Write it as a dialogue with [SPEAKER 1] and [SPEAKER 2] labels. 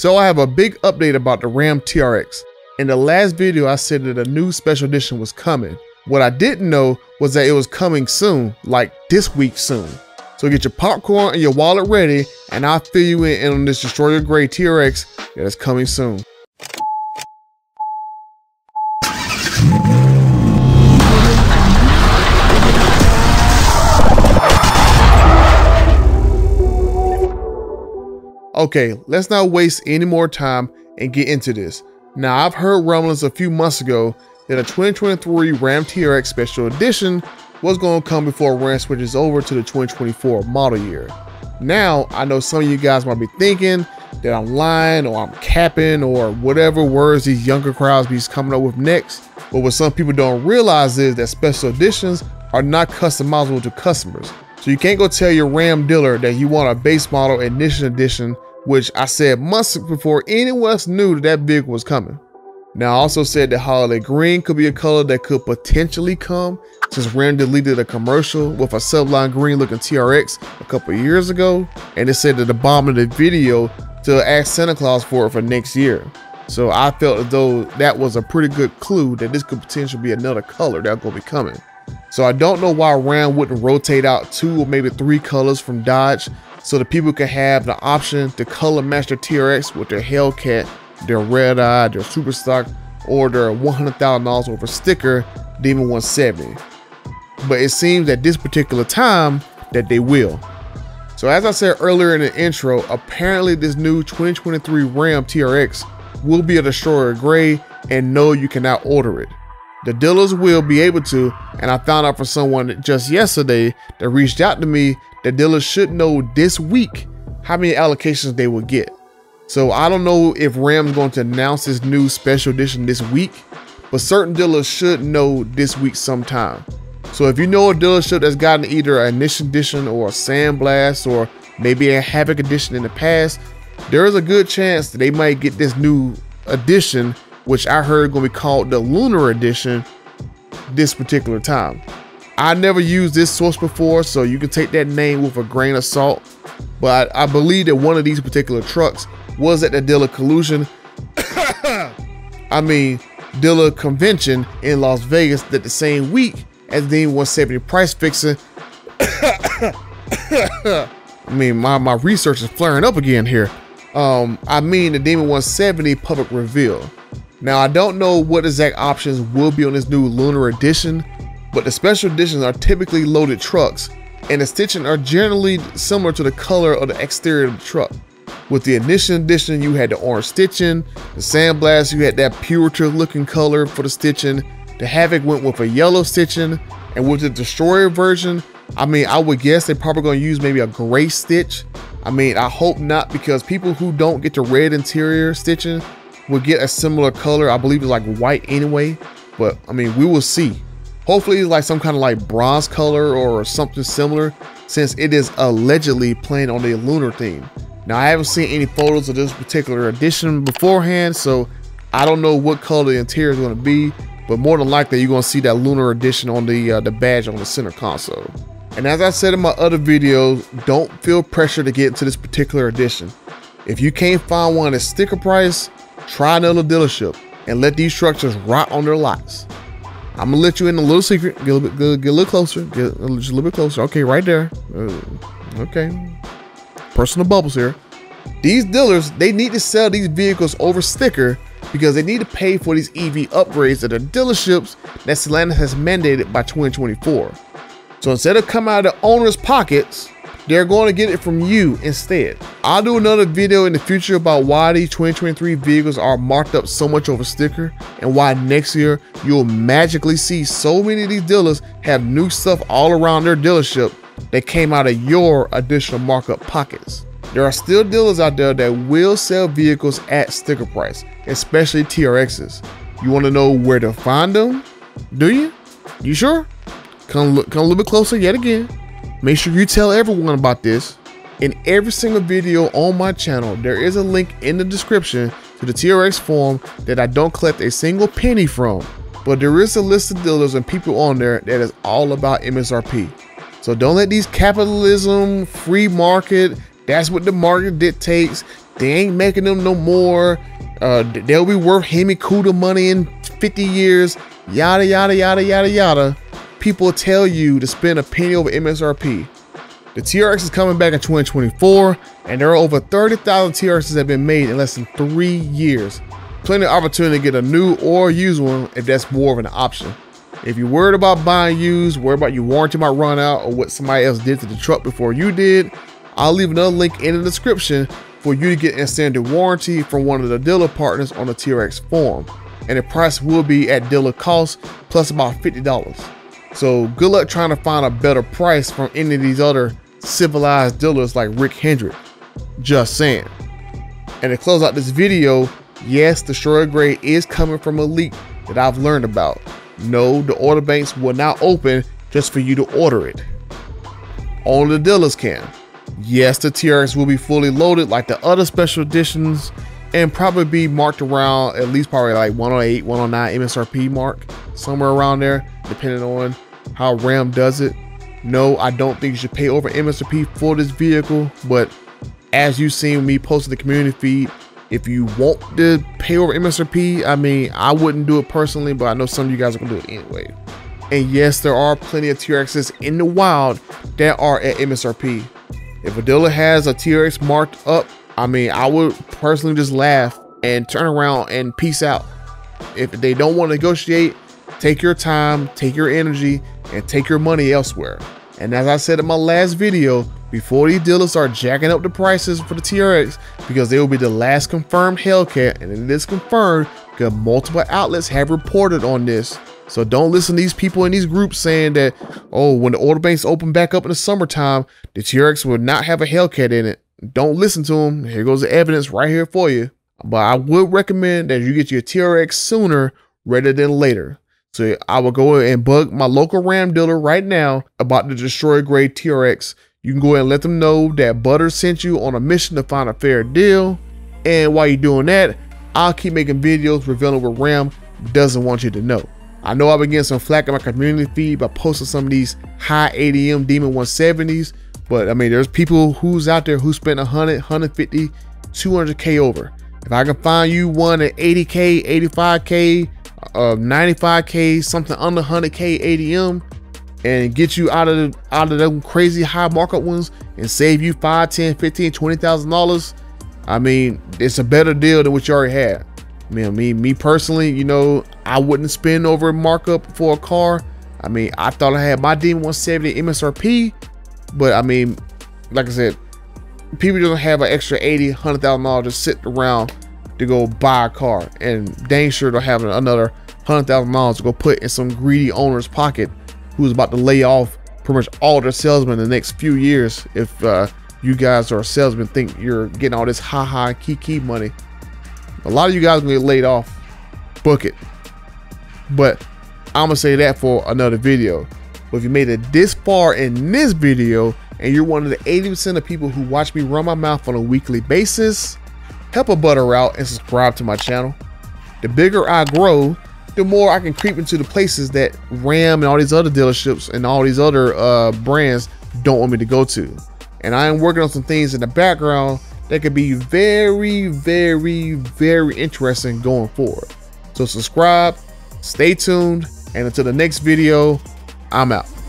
[SPEAKER 1] So I have a big update about the Ram TRX. In the last video I said that a new special edition was coming. What I didn't know was that it was coming soon, like this week soon. So get your popcorn and your wallet ready and I'll fill you in on this Destroyer Gray TRX that is coming soon. Okay, let's not waste any more time and get into this. Now, I've heard rumblings a few months ago that a 2023 Ram TRX Special Edition was going to come before Ram switches over to the 2024 model year. Now, I know some of you guys might be thinking that I'm lying or I'm capping or whatever words these younger crowds be coming up with next. But what some people don't realize is that special editions are not customizable to customers. So you can't go tell your Ram dealer that you want a base model ignition edition, which I said months before anyone else knew that that vehicle was coming. Now I also said that holiday green could be a color that could potentially come since Ram deleted a commercial with a Sublime green looking TRX a couple years ago and it said that the bomb in the video to ask Santa Claus for it for next year. So I felt as though that was a pretty good clue that this could potentially be another color that's to be coming. So I don't know why Ram wouldn't rotate out two or maybe three colors from Dodge so that people can have the option to color match their TRX with their Hellcat, their Redeye, their Super Stock, or their $100,000 over sticker Demon 170. But it seems at this particular time that they will. So as I said earlier in the intro, apparently this new 2023 Ram TRX will be a Destroyer Gray and no you cannot order it. The dealers will be able to, and I found out from someone just yesterday that reached out to me that dealers should know this week how many allocations they will get. So I don't know if Ram's going to announce this new special edition this week, but certain dealers should know this week sometime. So if you know a dealership that's gotten either an Ignition Edition or a Sandblast or maybe a Havoc Edition in the past, there is a good chance that they might get this new edition which I heard going to be called the Lunar Edition this particular time. I never used this source before, so you can take that name with a grain of salt. But I, I believe that one of these particular trucks was at the Dilla Collusion. I mean, Dilla Convention in Las Vegas that the same week as the 170 price fixing. I mean, my, my research is flaring up again here. Um, I mean the Demon 170 public reveal. Now, I don't know what exact options will be on this new Lunar Edition, but the special editions are typically loaded trucks, and the stitching are generally similar to the color of the exterior of the truck. With the Ignition Edition, you had the orange stitching, the Sandblast, you had that Puritan looking color for the stitching, the Havoc went with a yellow stitching, and with the Destroyer version, I mean, I would guess they're probably going to use maybe a gray stitch. I mean, I hope not because people who don't get the red interior stitching will get a similar color. I believe it's like white anyway, but I mean, we will see. Hopefully it's like some kind of like bronze color or something similar since it is allegedly playing on the lunar theme. Now I haven't seen any photos of this particular edition beforehand, so I don't know what color the interior is going to be, but more than likely you're going to see that lunar edition on the uh, the badge on the center console. And as I said in my other videos, don't feel pressure to get into this particular edition. If you can't find one at sticker price, try another dealership and let these structures rot on their lots. I'm gonna let you in a little secret. Get a little, get, a little closer. Get just a little bit closer. Okay, right there. Uh, okay. Personal bubbles here. These dealers, they need to sell these vehicles over sticker because they need to pay for these EV upgrades at the dealerships that Stellantis has mandated by 2024. So instead of coming out of the owner's pockets, they're going to get it from you instead. I'll do another video in the future about why these 2023 vehicles are marked up so much over sticker and why next year you'll magically see so many of these dealers have new stuff all around their dealership that came out of your additional markup pockets. There are still dealers out there that will sell vehicles at sticker price, especially TRXs. You want to know where to find them? Do you? You sure? Come look, come a little bit closer yet again. Make sure you tell everyone about this. In every single video on my channel, there is a link in the description to the TRX forum that I don't collect a single penny from. But there is a list of dealers and people on there that is all about MSRP. So don't let these capitalism, free market, that's what the market dictates, they ain't making them no more. Uh, they'll be worth Hemi Cuda money in 50 years. Yada yada yada yada yada. People tell you to spend a penny over MSRP. The TRX is coming back in 2024, and there are over 30,000 TRXs that have been made in less than three years. Plenty of opportunity to get a new or used one if that's more of an option. If you're worried about buying used, worried about your warranty might run out or what somebody else did to the truck before you did, I'll leave another link in the description for you to get an extended warranty from one of the dealer partners on the TRX forum. And the price will be at dealer cost plus about $50. So good luck trying to find a better price from any of these other civilized dealers like Rick Hendrick. Just saying. And to close out this video, yes, the Destroyer Gray is coming from a leak that I've learned about. No, the order banks will not open just for you to order it. Only the dealers can. Yes, the TRX will be fully loaded like the other special editions and probably be marked around at least probably like 108, 109 MSRP mark, somewhere around there, depending on how RAM does it. No, I don't think you should pay over MSRP for this vehicle, but as you've seen me post in the community feed, if you want to pay over MSRP, I mean, I wouldn't do it personally, but I know some of you guys are gonna do it anyway. And yes, there are plenty of TRXs in the wild that are at MSRP. If a dealer has a TRX marked up, I mean, I would personally just laugh and turn around and peace out. If they don't want to negotiate, take your time, take your energy, and take your money elsewhere. And as I said in my last video, before these dealers start jacking up the prices for the TRX, because they will be the last confirmed Hellcat, and it is confirmed because multiple outlets have reported on this. So don't listen to these people in these groups saying that, oh, when the order banks open back up in the summertime, the TRX will not have a Hellcat in it. Don't listen to them. Here goes the evidence right here for you. But I would recommend that you get your TRX sooner rather than later. So I will go and bug my local Ram dealer right now about the Destroyer Gray TRX. You can go ahead and let them know that Butter sent you on a mission to find a fair deal. And while you're doing that, I'll keep making videos revealing what Ram doesn't want you to know. I know I've been getting some flack in my community feed by posting some of these high ADM Demon 170s, but I mean, there's people who's out there who spent 100, 150, 200K over. If I can find you one at 80K, 85K, uh, 95K, something under 100K ADM, and get you out of the, out of them crazy high markup ones and save you 5, 10, 15, 20,000 dollars. I mean, it's a better deal than what you already had. I me, me personally, you know, I wouldn't spend over a markup for a car. I mean, I thought I had my Demon 170 MSRP, but I mean, like I said, people don't have an extra 80, 100,000 dollars just sitting around to go buy a car, and dang sure don't have another 100,000 miles to go put in some greedy owner's pocket who's about to lay off pretty much all their salesmen in the next few years if uh, you guys are salesmen think you're getting all this ha ha key money a lot of you guys gonna get laid off. Book it. But I'm gonna say that for another video. But if you made it this far in this video and you're one of the 80% of people who watch me run my mouth on a weekly basis, help a butter out and subscribe to my channel. The bigger I grow, the more I can creep into the places that Ram and all these other dealerships and all these other uh, brands don't want me to go to. And I am working on some things in the background that could be very, very, very interesting going forward. So subscribe, stay tuned, and until the next video, I'm out.